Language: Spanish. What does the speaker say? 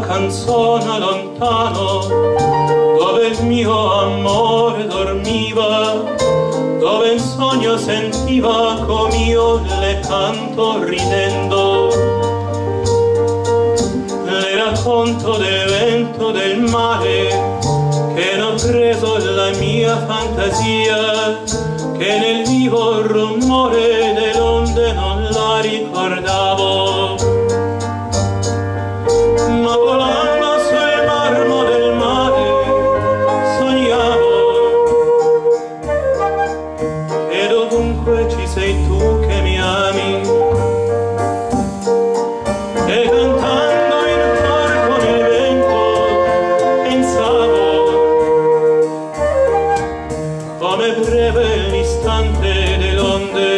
canzona lontano dove il mio amore dormiva dove in sogno sentiva com'io le canto ridendo. Le racconto del vento del mare che hanno preso la mia fantasia che nel vivo rumore instante de donde